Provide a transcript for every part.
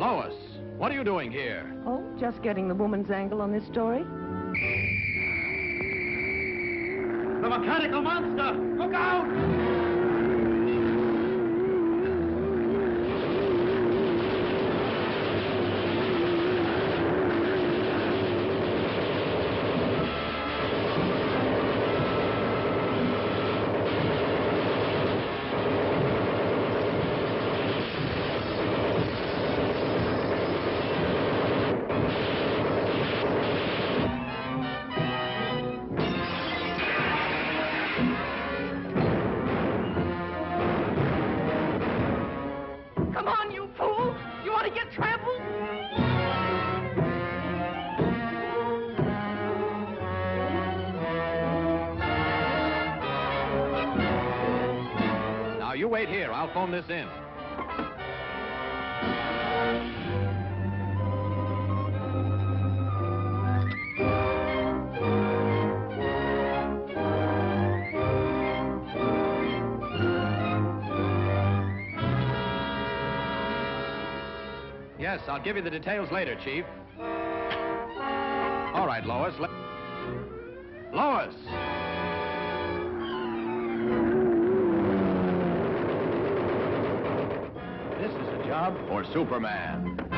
Lois, what are you doing here? Oh, just getting the woman's angle on this story. The mechanical monster! Look out! Wait here. I'll phone this in. Yes, I'll give you the details later, Chief. All right, Lois. Lois! For Superman.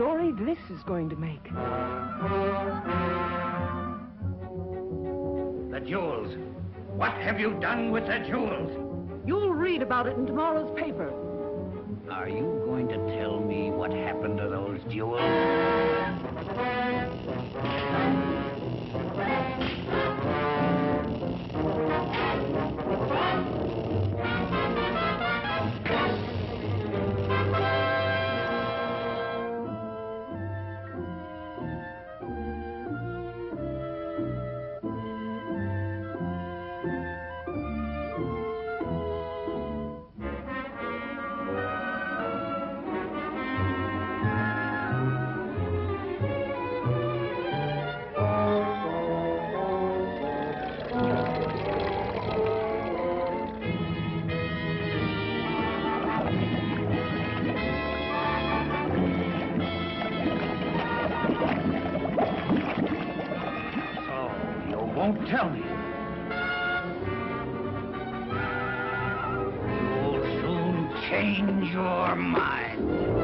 Story this is going to make. The jewels. What have you done with the jewels? You'll read about it in tomorrow's paper. Are you going to tell me what happened to those jewels? Won't tell me. You'll soon change your mind.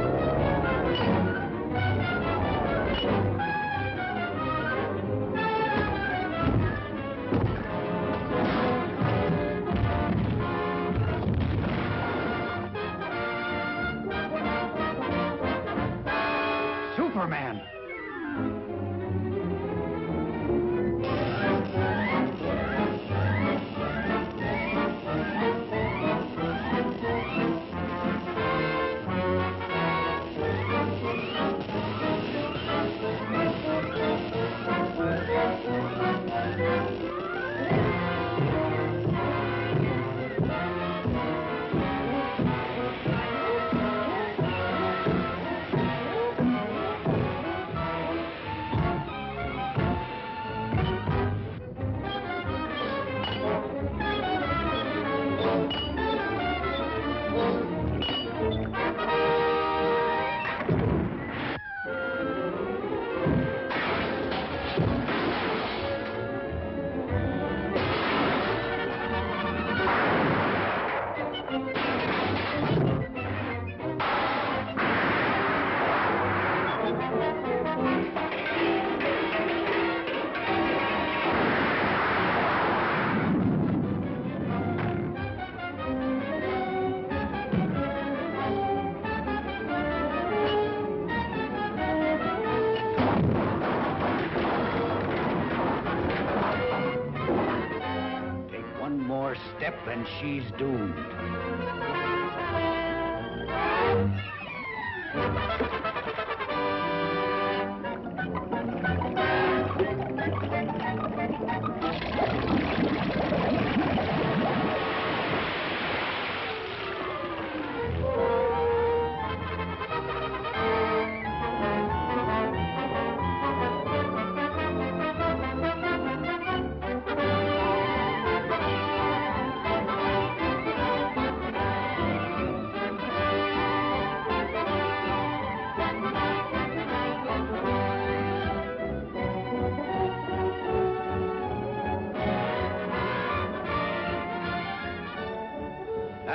She's doomed.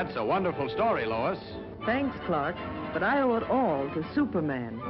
That's a wonderful story, Lois. Thanks, Clark, but I owe it all to Superman.